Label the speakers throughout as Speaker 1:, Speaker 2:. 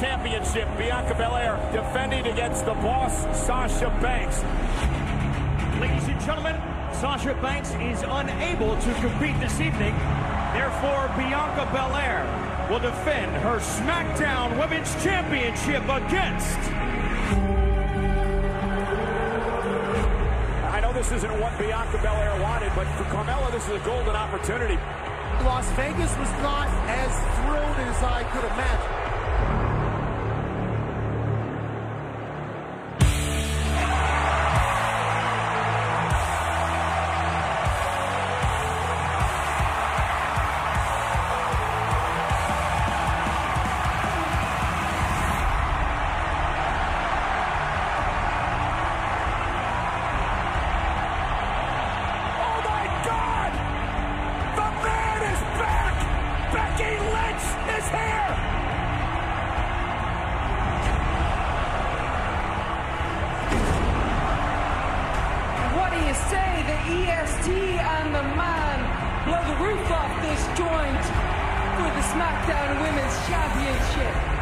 Speaker 1: Championship. Bianca Belair defending against the boss, Sasha Banks.
Speaker 2: Ladies and gentlemen, Sasha Banks is unable to compete this evening. Therefore, Bianca Belair will defend her SmackDown Women's Championship against.
Speaker 1: I know this isn't what Bianca Belair wanted, but for Carmella, this is a golden opportunity.
Speaker 3: Las Vegas was not as thrilled as I could imagine.
Speaker 4: EST and the man blow the roof off this joint for the SmackDown Women's Championship.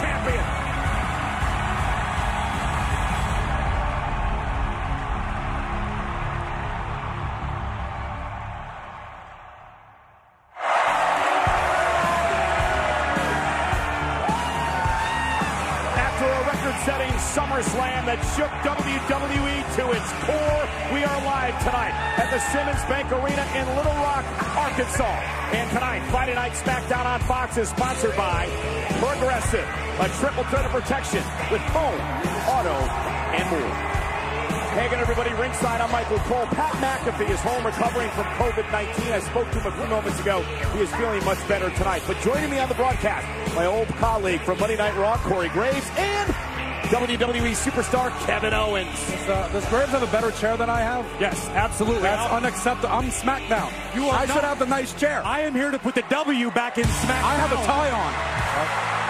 Speaker 1: Champion. After a record-setting SummerSlam that shook WWE to its core, we are live tonight at the Simmons Bank Arena in Little Rock, Arkansas. And tonight, Friday Night SmackDown on Fox is sponsored by Progressive, a triple threat of protection with foam, auto, and more. Hey again, everybody, ringside, I'm Michael Cole. Pat McAfee is home recovering from COVID-19. I spoke to him a few moments ago. He is feeling much better tonight. But joining me on the broadcast, my old colleague from Monday Night Raw, Corey Graves, and WWE superstar Kevin Owens.
Speaker 5: Does, uh, does Graves have a better chair than I have?
Speaker 6: Yes, absolutely.
Speaker 5: That's
Speaker 6: I'll-
Speaker 5: unacceptable. I'm SmackDown.
Speaker 6: You are
Speaker 5: I
Speaker 6: not-
Speaker 5: should have the nice chair.
Speaker 6: I am here to put the W back in SmackDown.
Speaker 5: I have a tie on.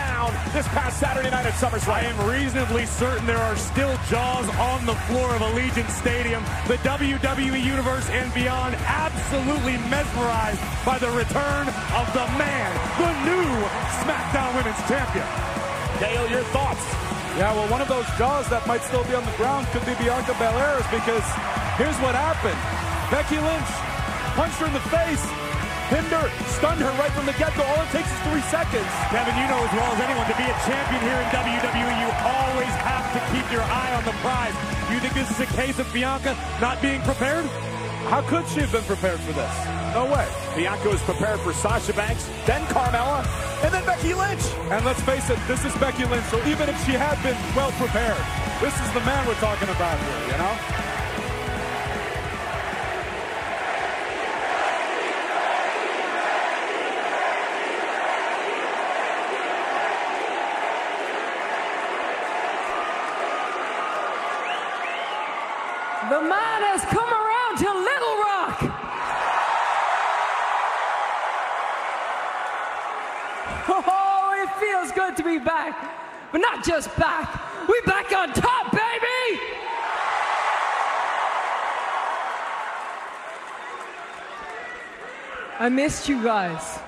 Speaker 1: Down this past Saturday night at SummerSlam?
Speaker 6: I am reasonably certain there are still jaws on the floor of Allegiant Stadium. The WWE Universe and beyond absolutely mesmerized by the return of the man, the new SmackDown Women's Champion.
Speaker 1: Dale, your thoughts?
Speaker 5: Yeah, well, one of those jaws that might still be on the ground could be Bianca Belair's because here's what happened. Becky Lynch punched her in the face, pinned her, stunned her right from the get-go. All it takes is three seconds.
Speaker 6: Kevin, you know as well as anyone, to be a champion here in WWE, you always have to keep your eye on the prize. Do you think this is a case of Bianca not being prepared?
Speaker 5: How could she have been prepared for this? No way.
Speaker 1: Bianca was prepared for Sasha Banks, then Carmella, and then Becky Lynch.
Speaker 5: And let's face it, this is Becky Lynch, so even if she had been well prepared, this is the man we're talking about here, you know?
Speaker 4: The man has come around to Little Rock. Oh, it feels good to be back. But not just back. We back on top, baby! I missed you guys.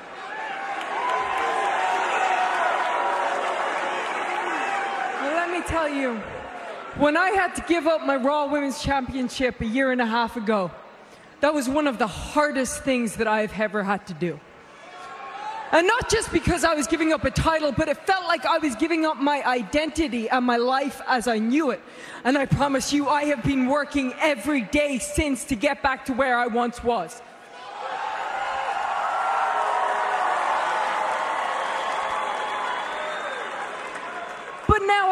Speaker 4: Well, let me tell you, When I had to give up my Raw Women's Championship a year and a half ago, that was one of the hardest things that I've ever had to do. And not just because I was giving up a title, but it felt like I was giving up my identity and my life as I knew it. And I promise you, I have been working every day since to get back to where I once was.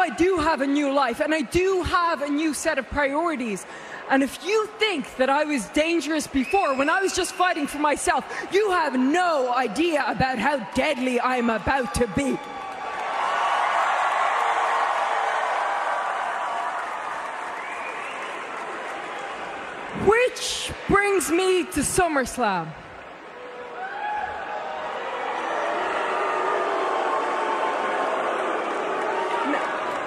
Speaker 4: I do have a new life and I do have a new set of priorities. And if you think that I was dangerous before when I was just fighting for myself, you have no idea about how deadly I'm about to be. Which brings me to SummerSlam.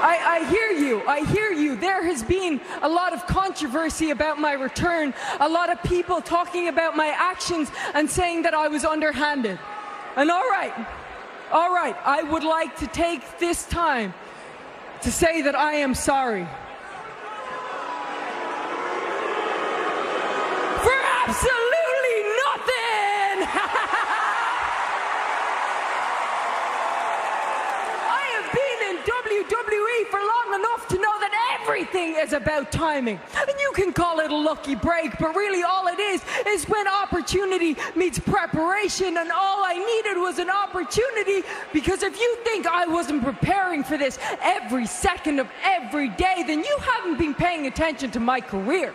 Speaker 4: I, I, hear you. I hear you. There has been a lot of controversy about my return, a lot of people talking about my actions and saying that I was underhanded. And all right, all right, I would like to take this time to say that I am sorry. For absolutely nothing! WWE for long enough to know that everything is about timing. And you can call it a lucky break, but really all it is is when opportunity meets preparation, and all I needed was an opportunity because if you think I wasn't preparing for this every second of every day, then you haven't been paying attention to my career.